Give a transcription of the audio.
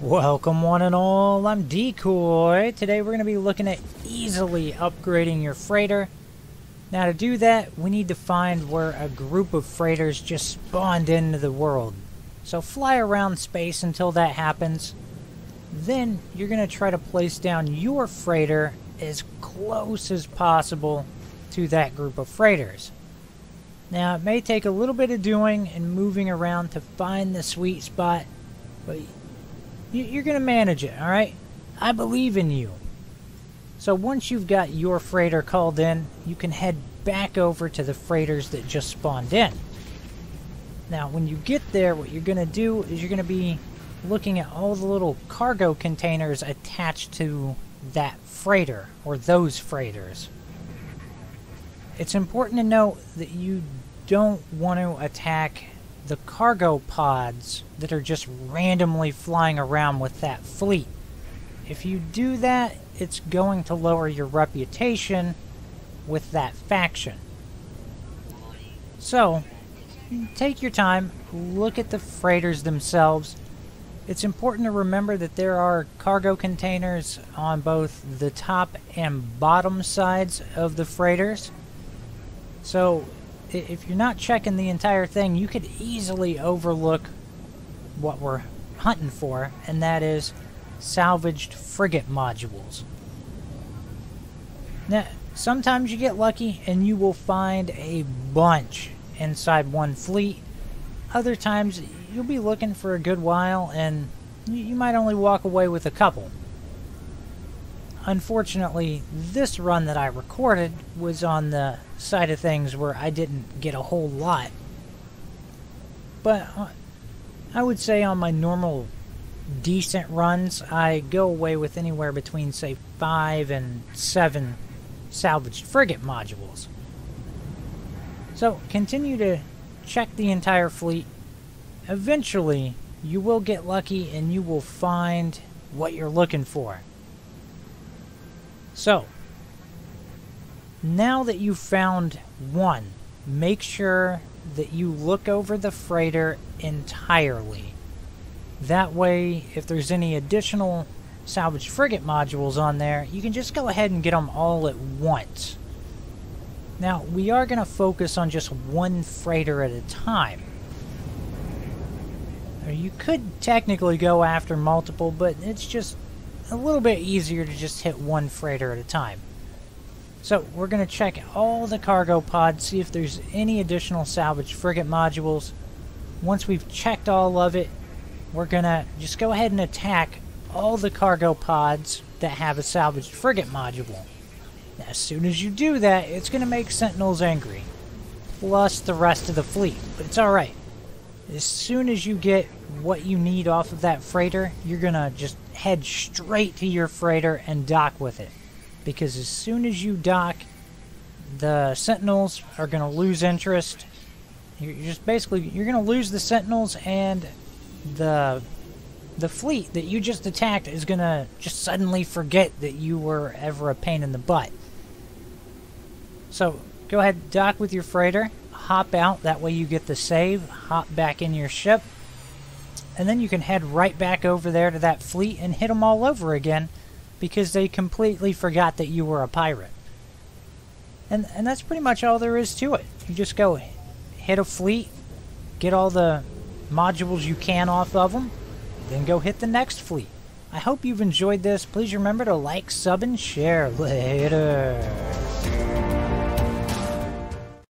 Welcome one and all, I'm Decoy. Today we're going to be looking at easily upgrading your freighter. Now to do that, we need to find where a group of freighters just spawned into the world. So fly around space until that happens. Then you're going to try to place down your freighter as close as possible to that group of freighters. Now it may take a little bit of doing and moving around to find the sweet spot, but you're going to manage it, alright? I believe in you. So once you've got your freighter called in, you can head back over to the freighters that just spawned in. Now, when you get there, what you're going to do is you're going to be looking at all the little cargo containers attached to that freighter, or those freighters. It's important to note that you don't want to attack the cargo pods that are just randomly flying around with that fleet. If you do that, it's going to lower your reputation with that faction. So, take your time, look at the freighters themselves. It's important to remember that there are cargo containers on both the top and bottom sides of the freighters. So if you're not checking the entire thing, you could easily overlook what we're hunting for, and that is salvaged frigate modules. Now, sometimes you get lucky and you will find a bunch inside one fleet. Other times, you'll be looking for a good while and you might only walk away with a couple. Unfortunately, this run that I recorded was on the side of things where I didn't get a whole lot. But uh, I would say on my normal decent runs, I go away with anywhere between, say, 5 and 7 salvaged frigate modules. So continue to check the entire fleet. Eventually, you will get lucky and you will find what you're looking for. So, now that you've found one, make sure that you look over the freighter entirely. That way, if there's any additional salvage frigate modules on there, you can just go ahead and get them all at once. Now, we are going to focus on just one freighter at a time. You could technically go after multiple, but it's just a little bit easier to just hit one freighter at a time. So we're going to check all the cargo pods, see if there's any additional salvage frigate modules. Once we've checked all of it, we're going to just go ahead and attack all the cargo pods that have a salvaged frigate module. As soon as you do that, it's going to make Sentinels angry. Plus the rest of the fleet, but it's alright. As soon as you get what you need off of that freighter, you're going to just head straight to your freighter and dock with it. Because as soon as you dock, the Sentinels are going to lose interest. You're just basically, you're going to lose the Sentinels and the the fleet that you just attacked is going to just suddenly forget that you were ever a pain in the butt. So, go ahead, dock with your freighter, hop out, that way you get the save, hop back in your ship, and then you can head right back over there to that fleet and hit them all over again because they completely forgot that you were a pirate. And, and that's pretty much all there is to it. You just go hit a fleet, get all the modules you can off of them, then go hit the next fleet. I hope you've enjoyed this. Please remember to like, sub, and share. Later.